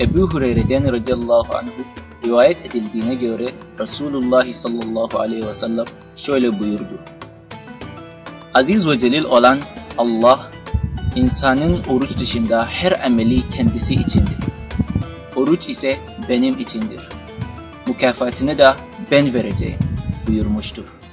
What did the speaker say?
Ebu Hureyre'den radıyallahu anhu rivayet edildiğine göre Resulullah sallallahu aleyhi ve sellem şöyle buyurdu. Aziz ve celil olan Allah, insanın oruç dışında her ameli kendisi içindir. Oruç ise benim içindir. Mükafatını da ben vereceğim buyurmuştur.